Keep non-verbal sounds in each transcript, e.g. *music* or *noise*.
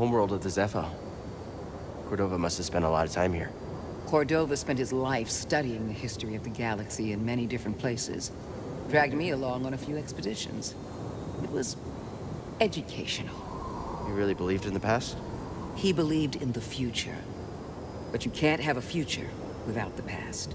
homeworld of the Zeffo. Cordova must have spent a lot of time here. Cordova spent his life studying the history of the galaxy in many different places. Dragged me along on a few expeditions. It was educational. You really believed in the past? He believed in the future. But you can't have a future without the past.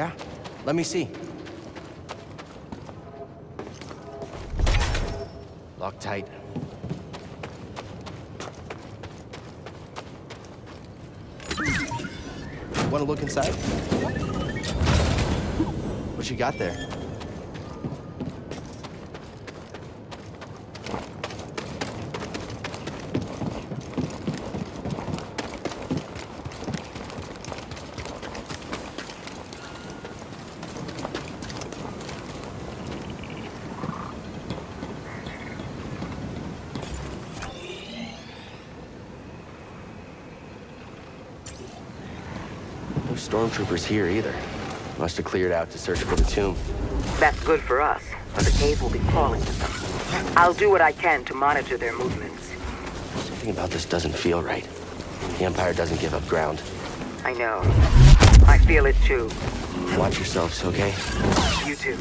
Yeah. Let me see. Lock tight. Want to look inside? What you got there? No stormtroopers here either. Must have cleared out to search for the tomb. That's good for us, but the cave will be crawling with them. I'll do what I can to monitor their movements. Something about this doesn't feel right. The Empire doesn't give up ground. I know. I feel it too. Watch yourselves, okay? You too.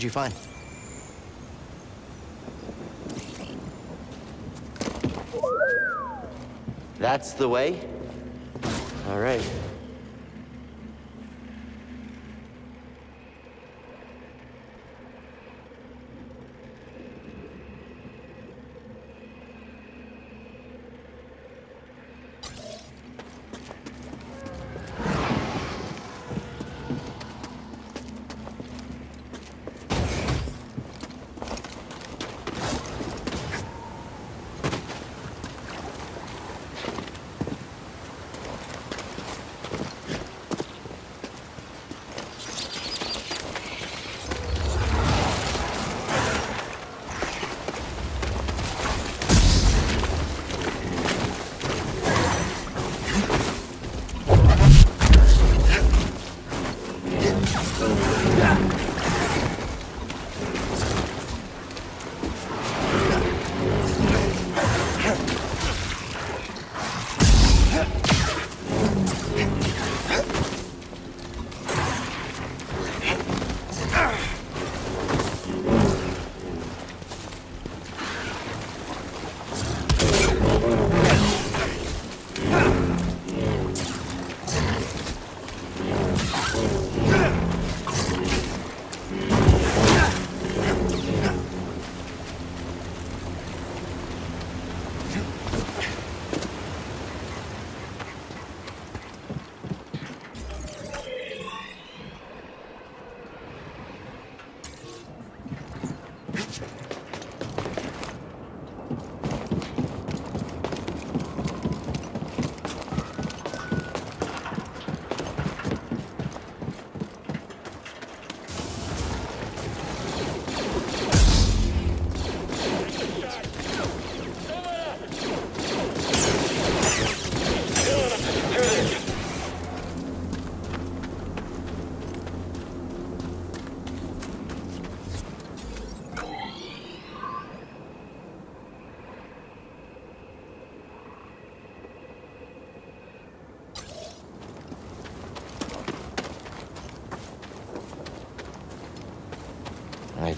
What'd you find? That's the way? All right.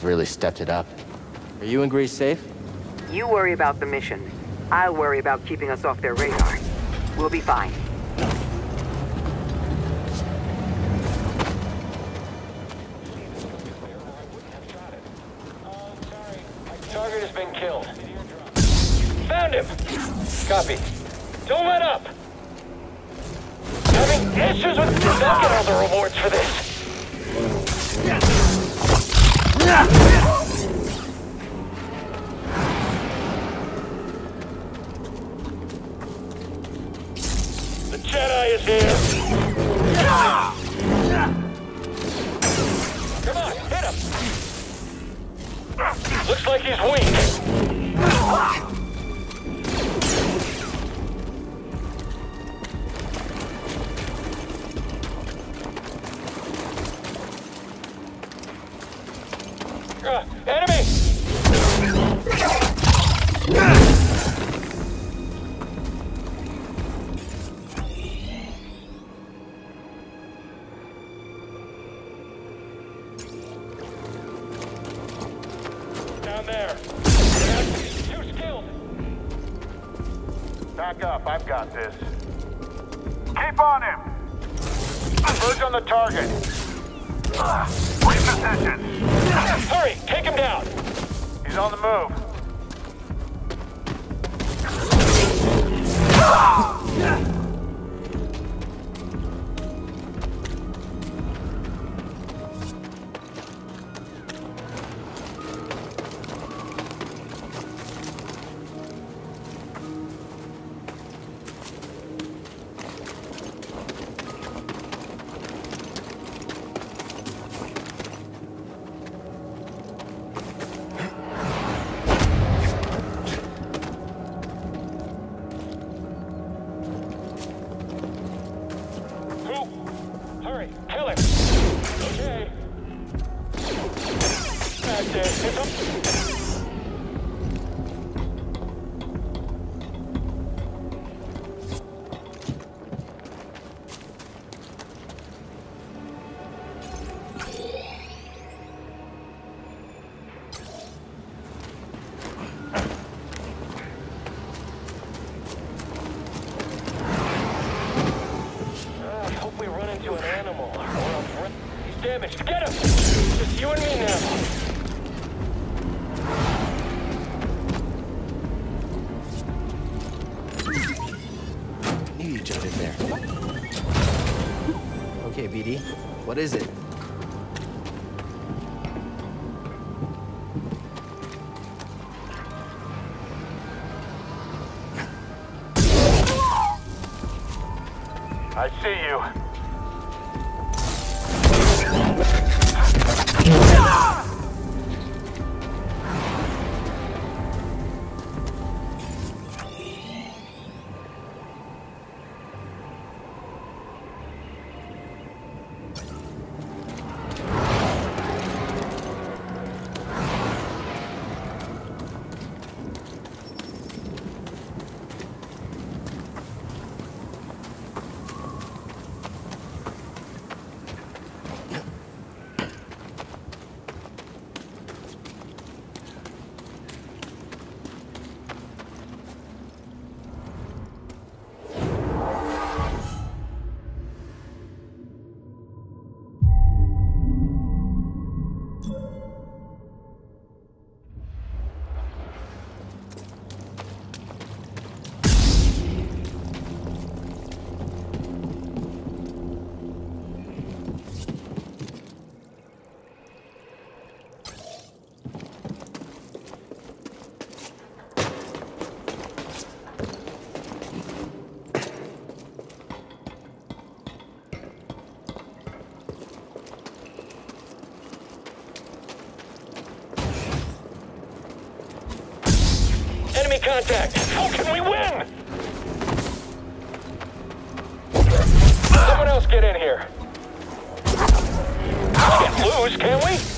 I've really stepped it up. Are you and Greez safe? You worry about the mission. I'll worry about keeping us off their radar. We'll be fine. Target has been killed. Found him! Copy. Don't let up! Having issues with... They'll get all the rewards for this. The Jedi is here! Come on, hit him! Looks like he's weak. He's damaged. Get him! Just you and me now. Okay, BD. What is it? Contact. How can we win? Someone else get in here. We can't lose, can we?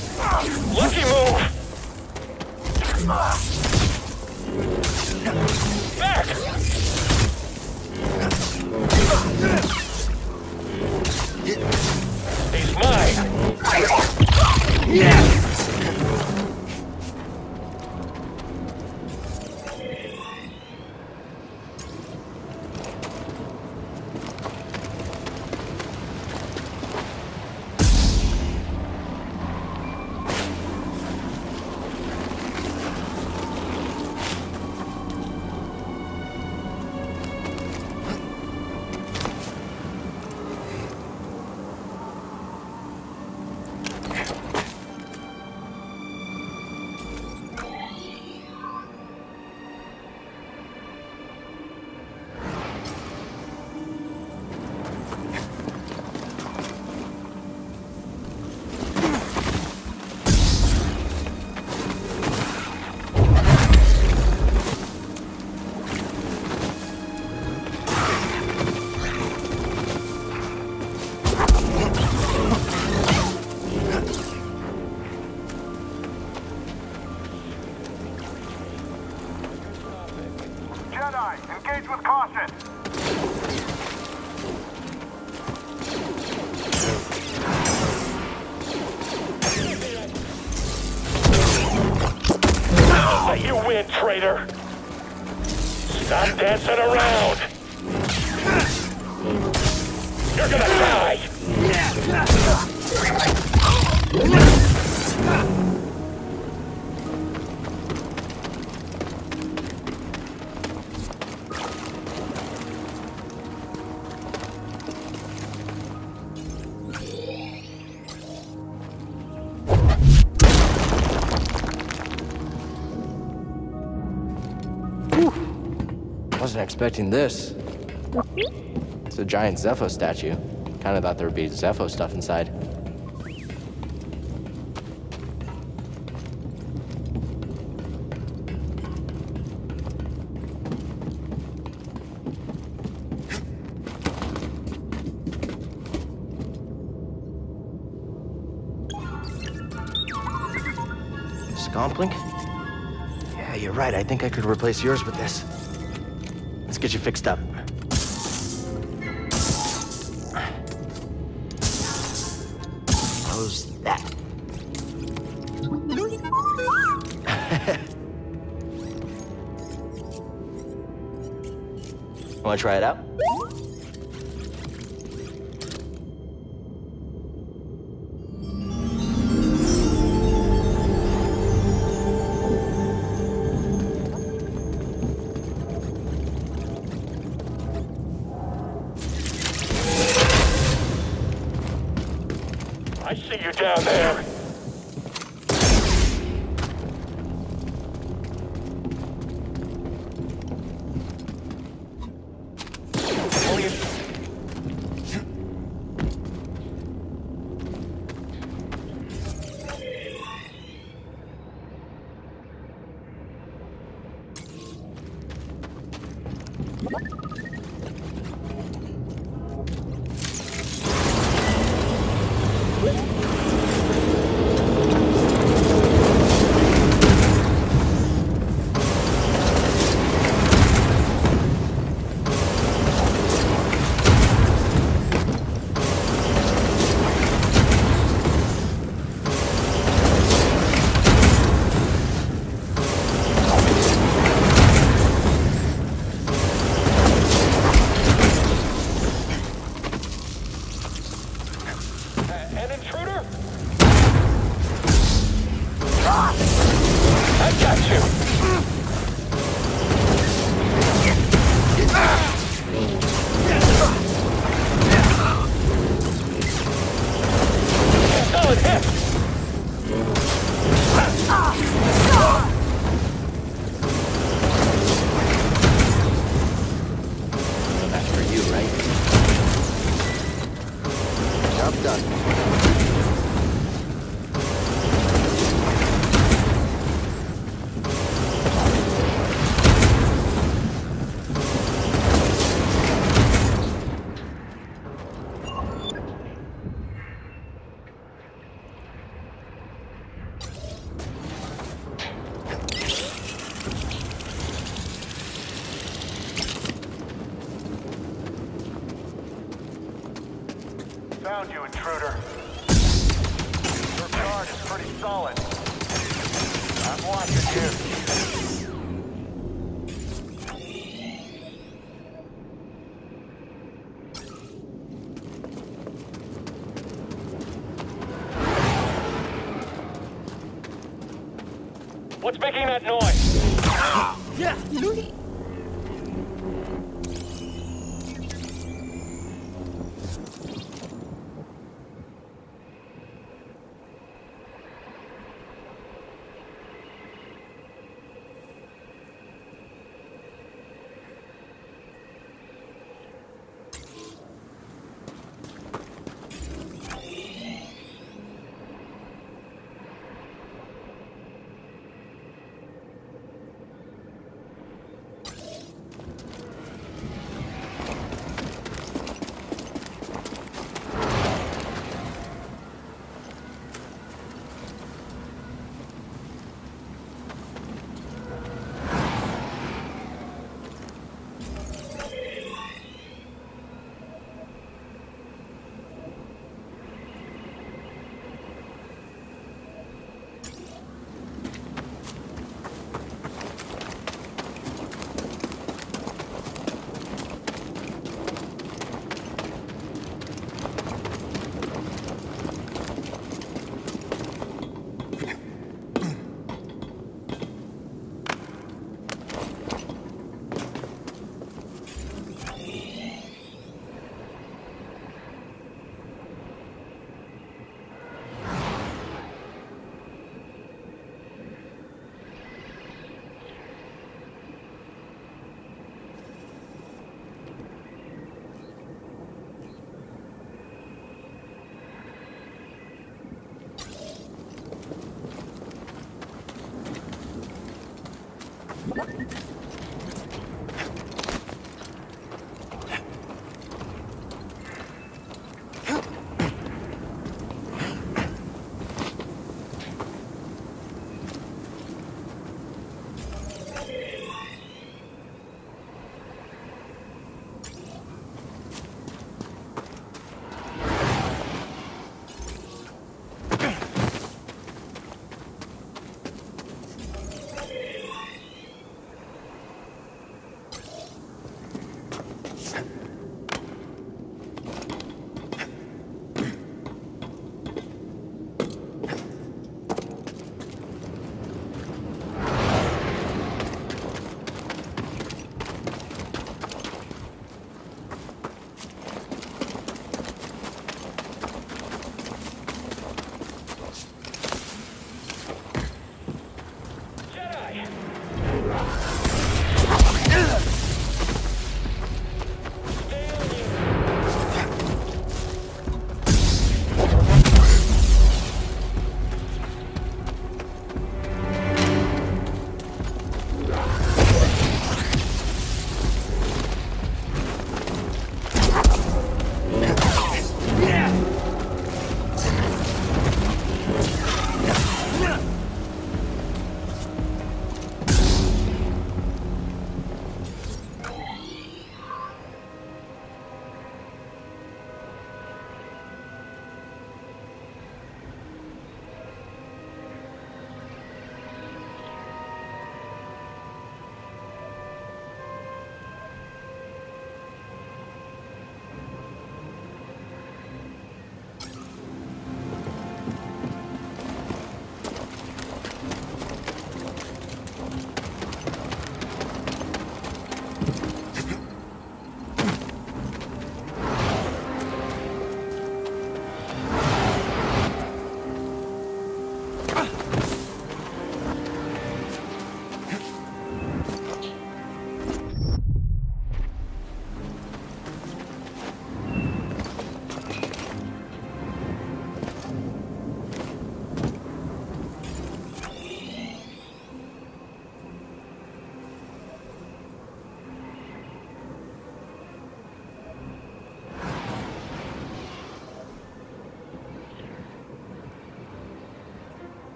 Expecting this. It's a giant Zeffo statue. Kinda thought there would be Zeffo stuff inside. Scomp link? Yeah, you're right. I think I could replace yours with this. Get you fixed up. How's that? *laughs* Want to try it out? Making that noise?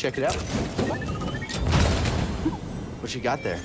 Check it out? What you got there?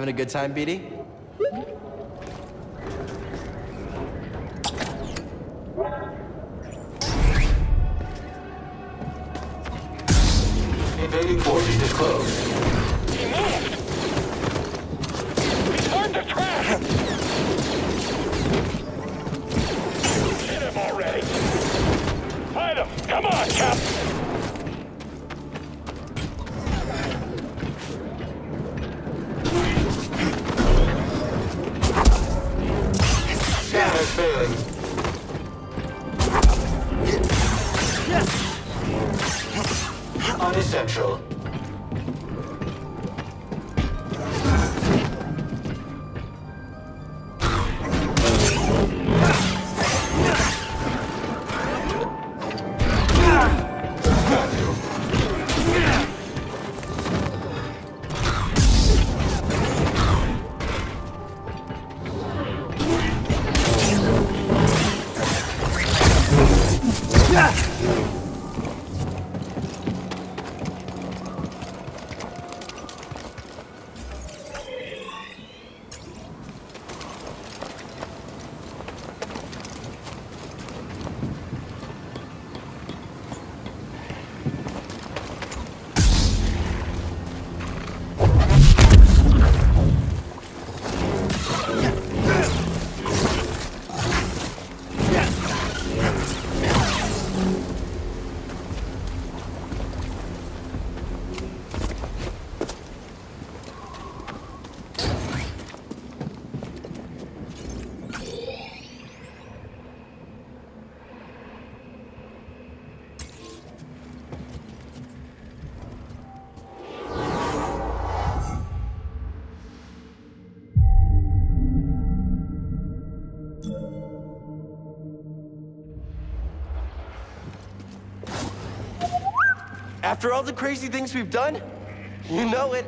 Having a good time, BD? After all the crazy things we've done, you know it.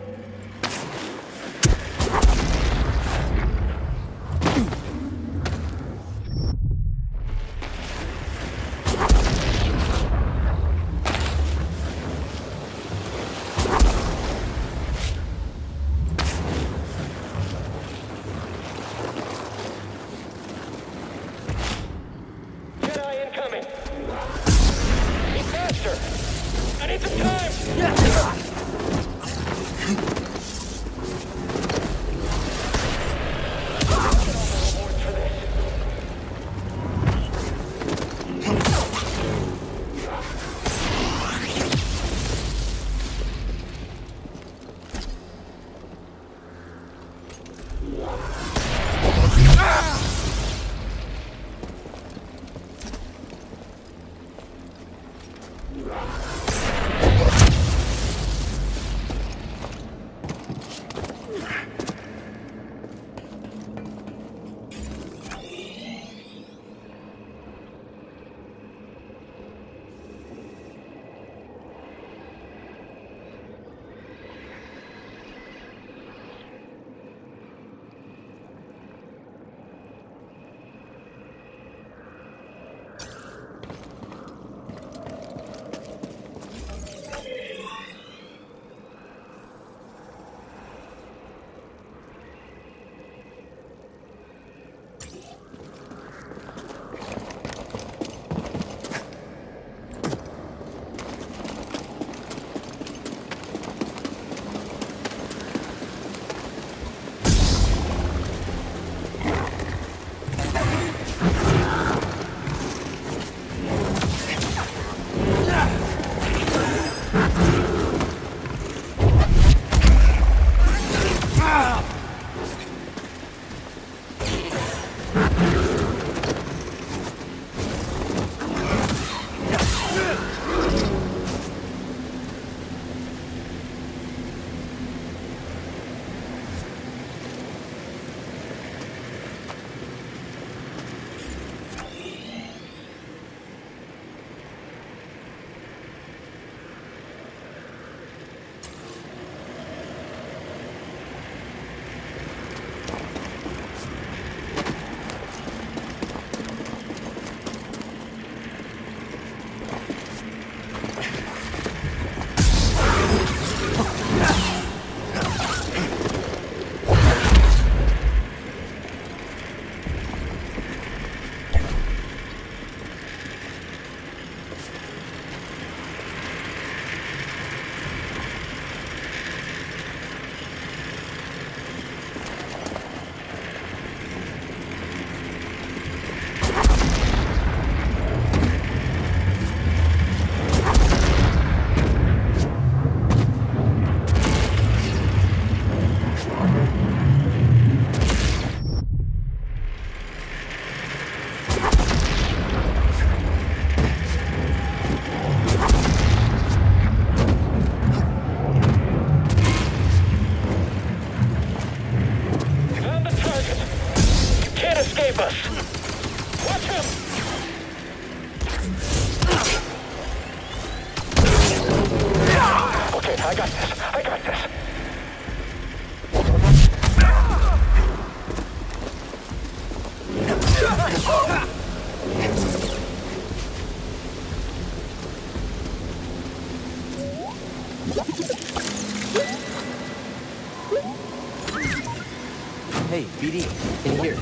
BD, in here.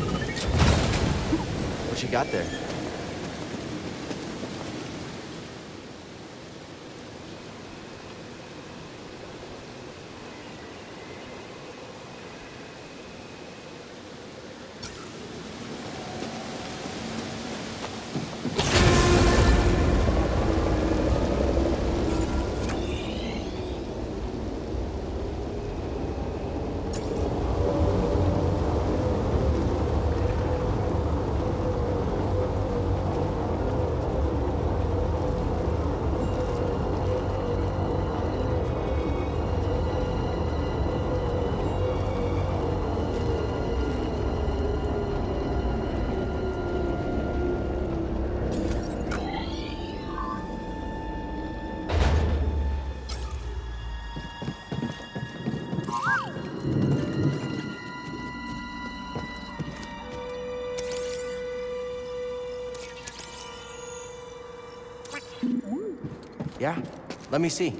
What you got there? Let me see.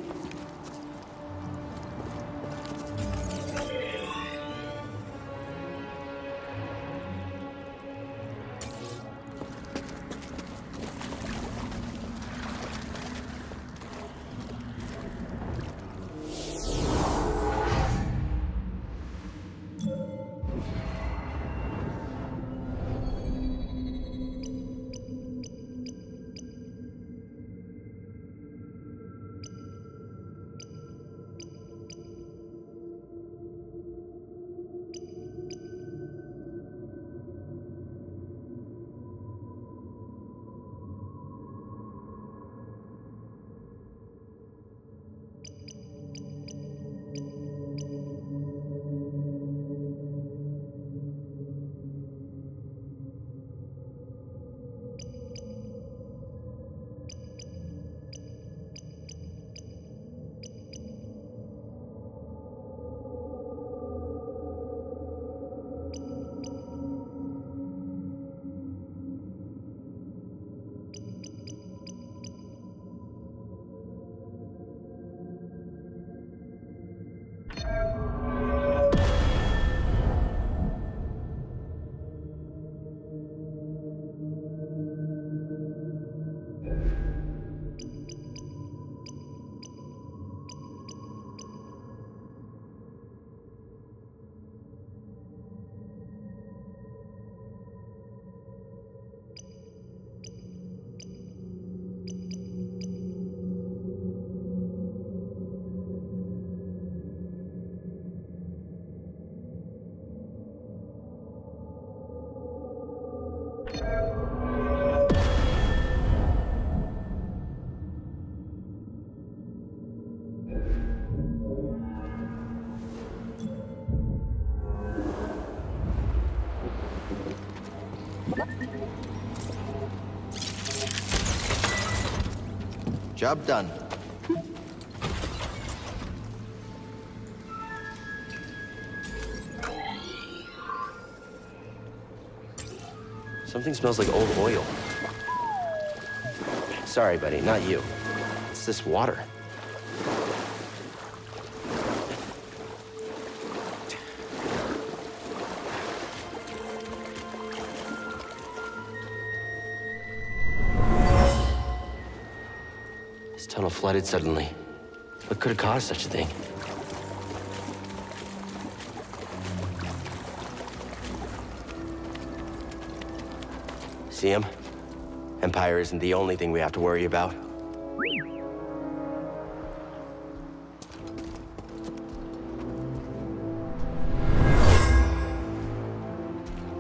Job done. Something smells like old oil. Sorry, buddy, not you. It's this water. Flooded suddenly. What could have caused such a thing? See him? Empire isn't the only thing we have to worry about.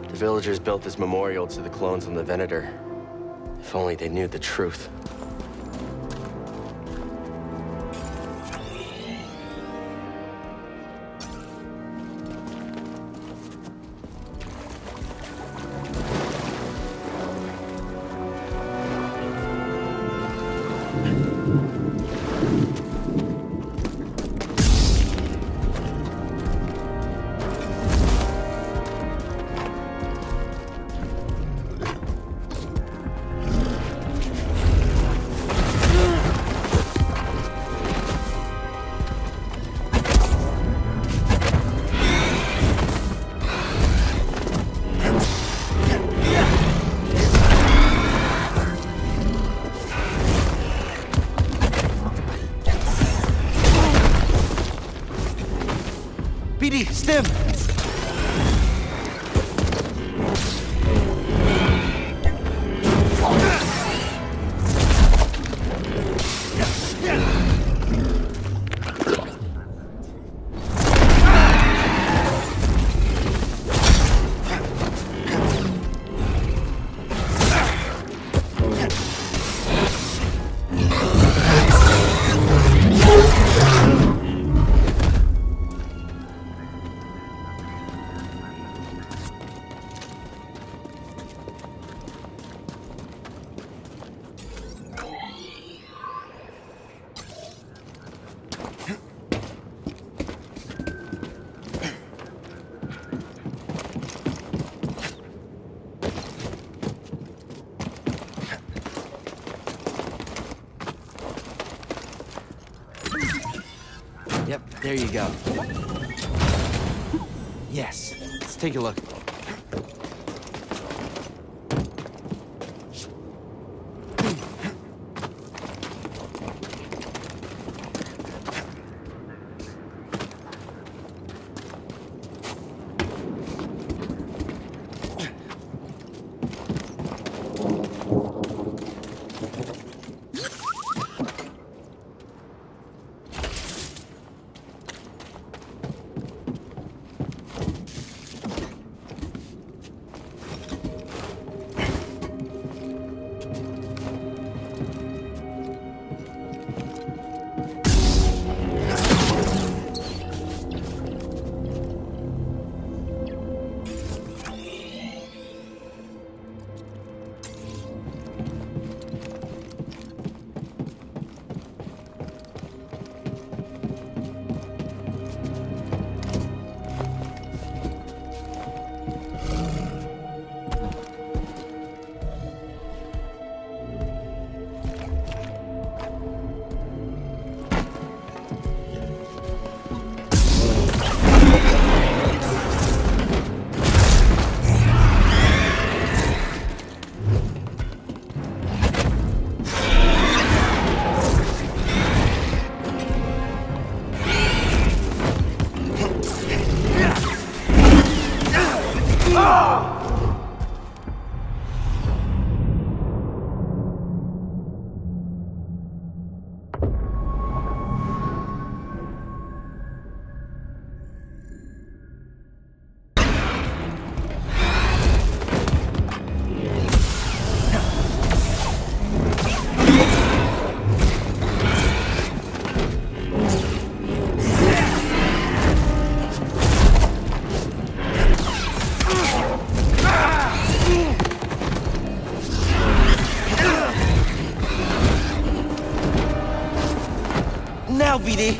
The villagers built this memorial to the clones on the Venator. If only they knew the truth. Take a look. Now,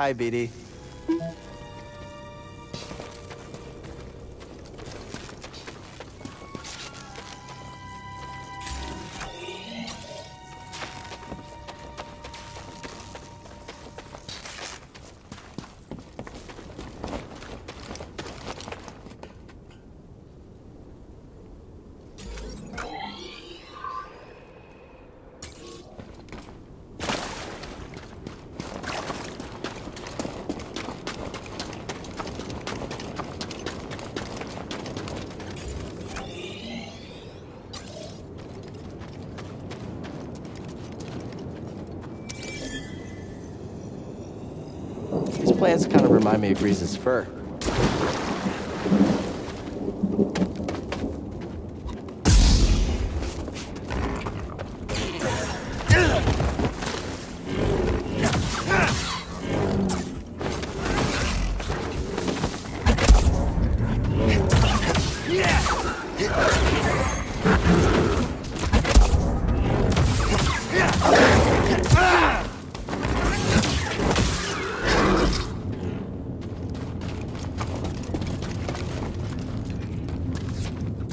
Hi, BD. Me of Greez's fur.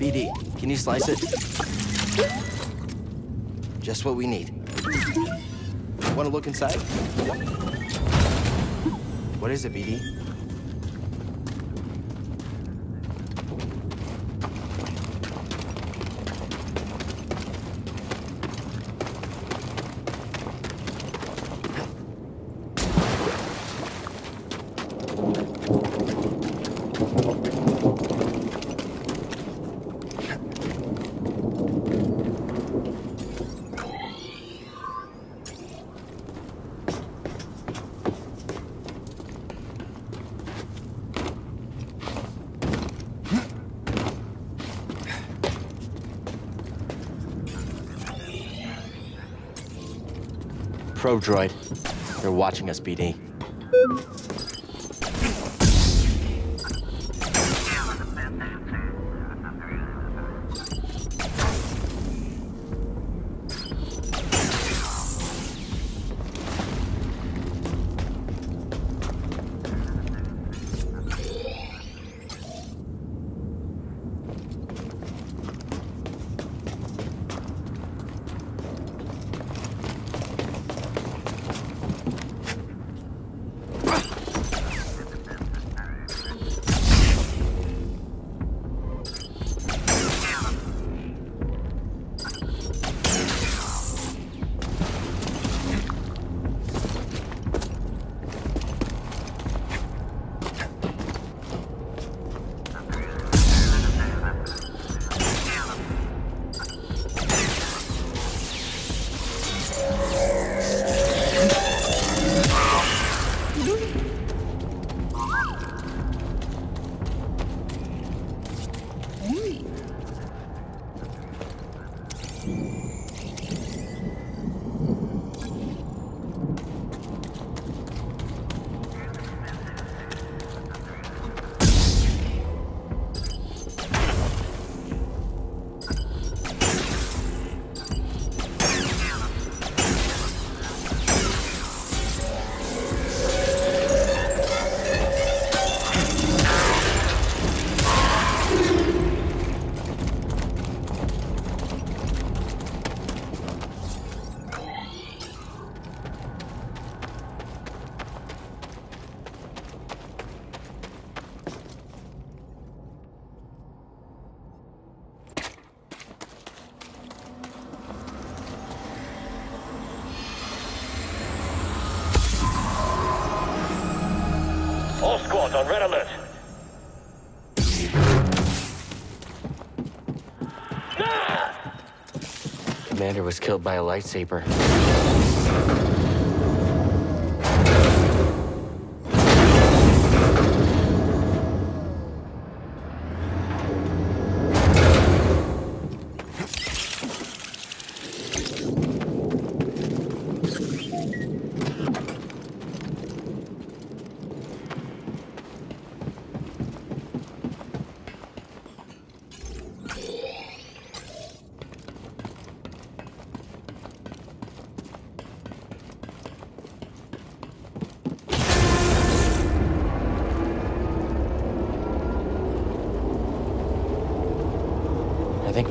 BD, can you slice it? Just what we need. Want to look inside? What is it, BD? Probe droid. They're watching us, BD. On red alert. Commander was killed by a lightsaber.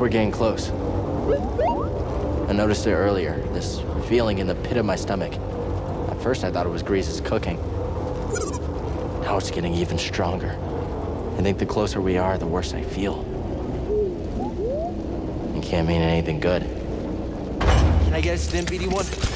We're getting close. I noticed it earlier, this feeling in the pit of my stomach. At first I thought it was Greez's cooking. Now it's getting even stronger. I think the closer we are, the worse I feel. It can't mean anything good. Can I get a stim, BD1?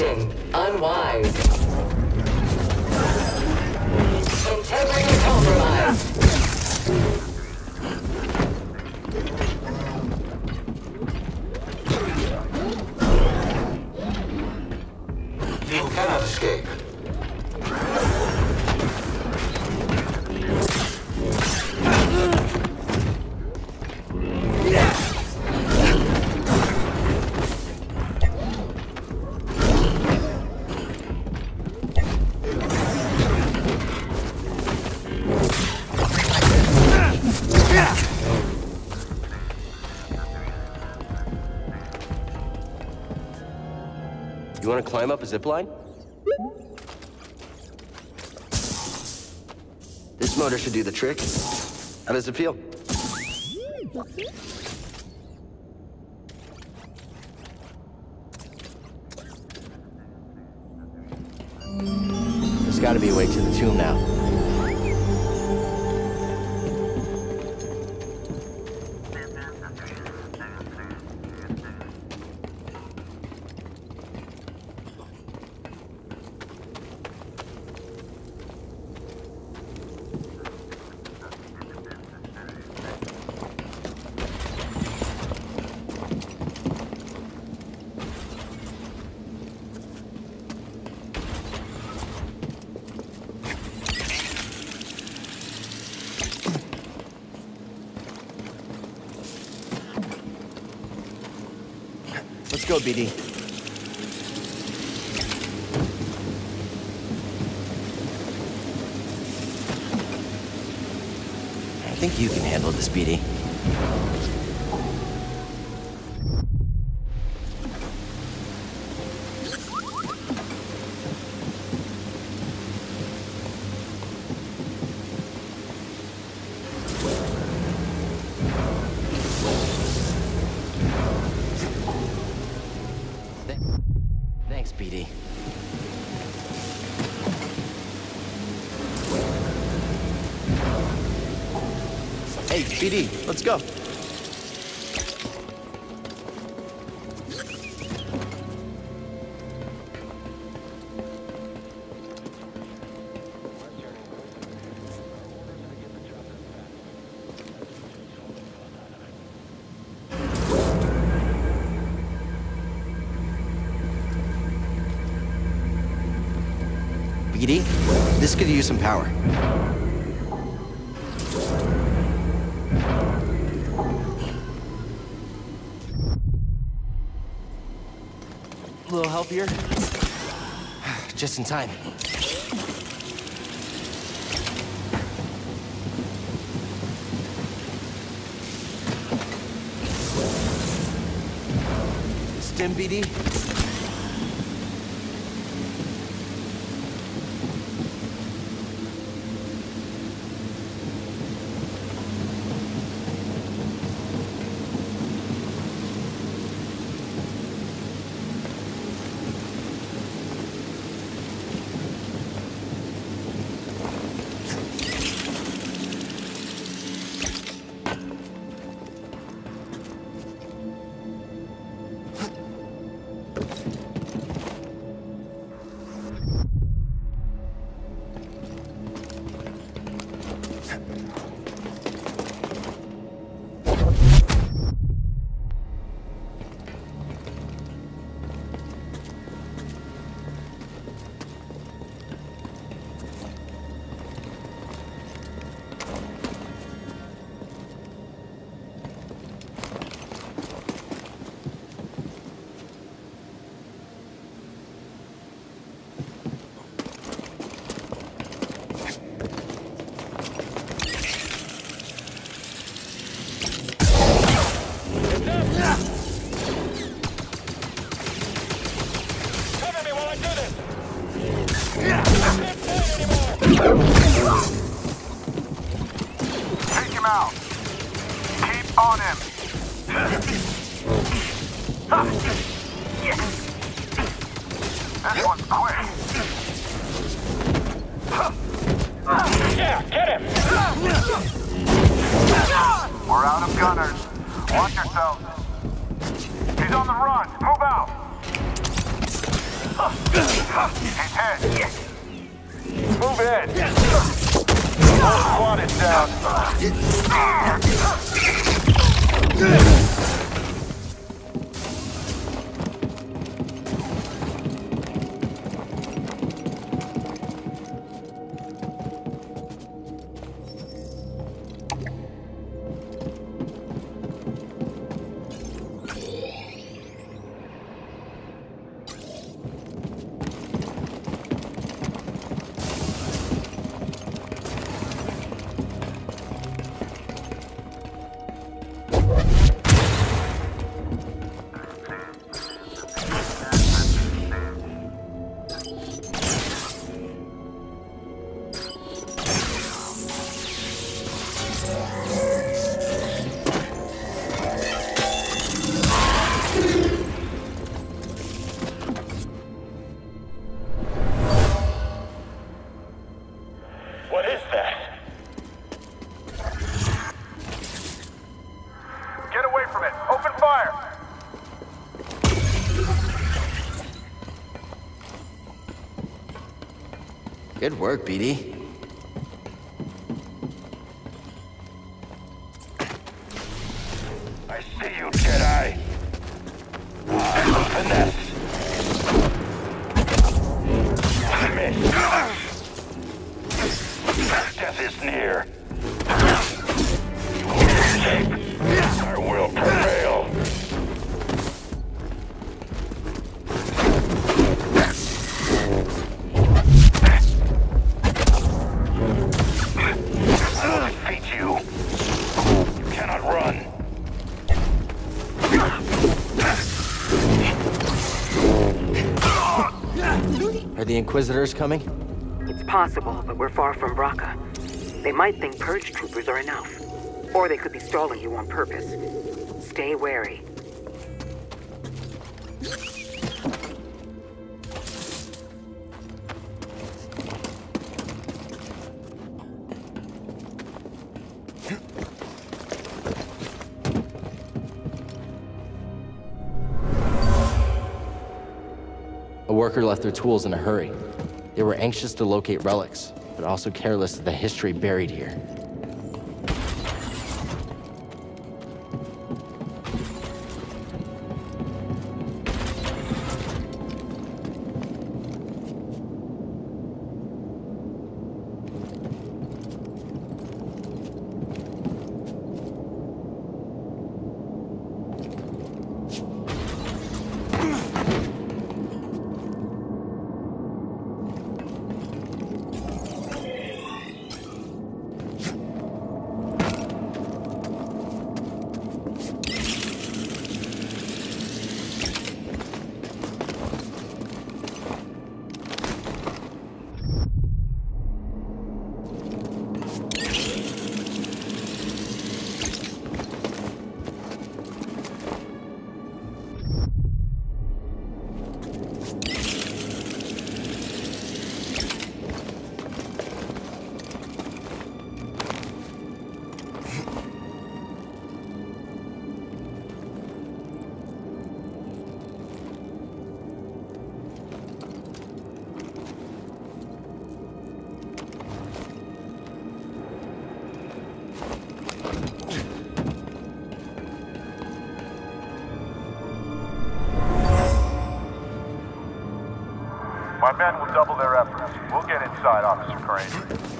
Resisting. Unwise. Integrity compromised. You cannot escape. Climb up a zip line? This motor should do the trick. How does it feel? There's got to be a way to the tomb now. I think you can handle this, BD. Hey, BD, let's go. Just in time. BD? Good work, BD. Inquisitors coming? It's possible, but we're far from Bracca. They might think Purge troopers are enough. Or they could be stalling you on purpose. Stay wary. A worker left their tools in a hurry. They were anxious to locate relics, but also careless of the history buried here. My men will double their efforts. We'll get inside, Officer Crane.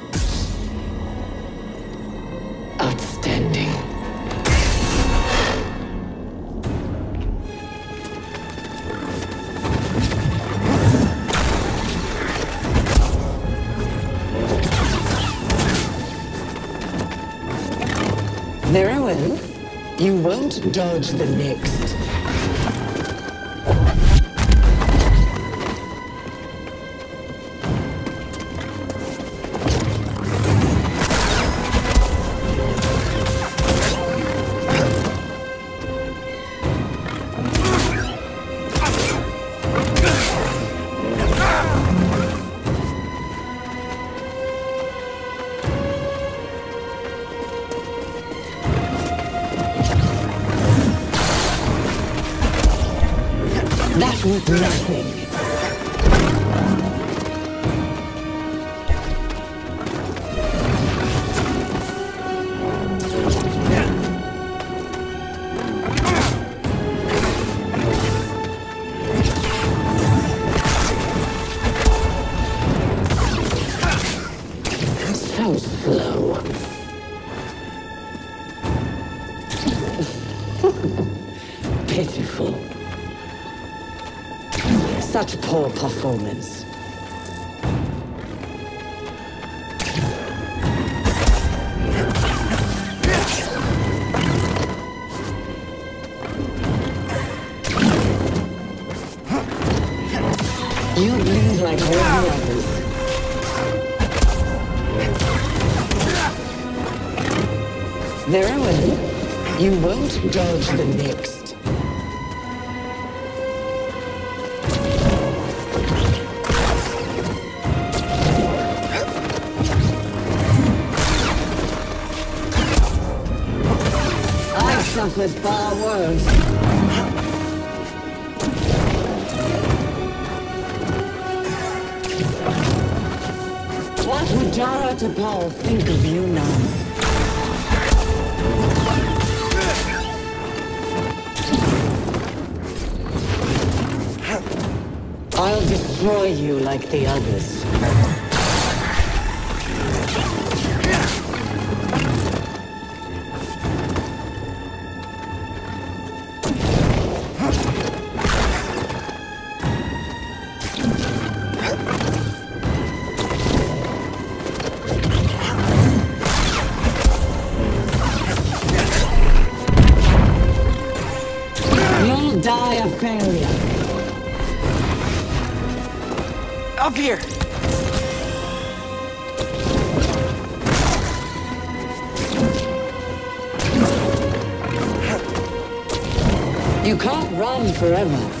Won't dodge the next. poor performance. You bleed like all the others. Very well. You won't dodge the nip. Far worse. What would Jaro Tapal think of you now? I'll destroy you like the others. Up here! You can't run forever.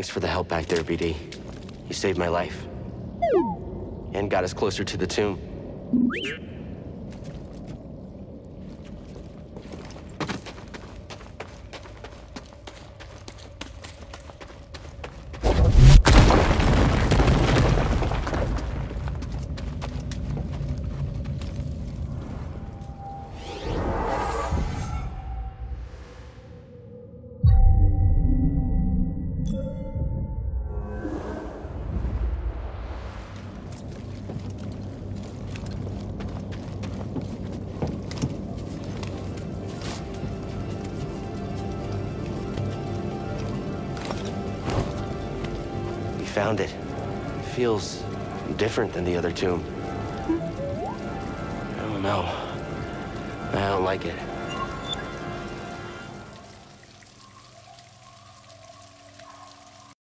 Thanks for the help back there, BD. You saved my life. And got us closer to the tomb. Different than the other tomb.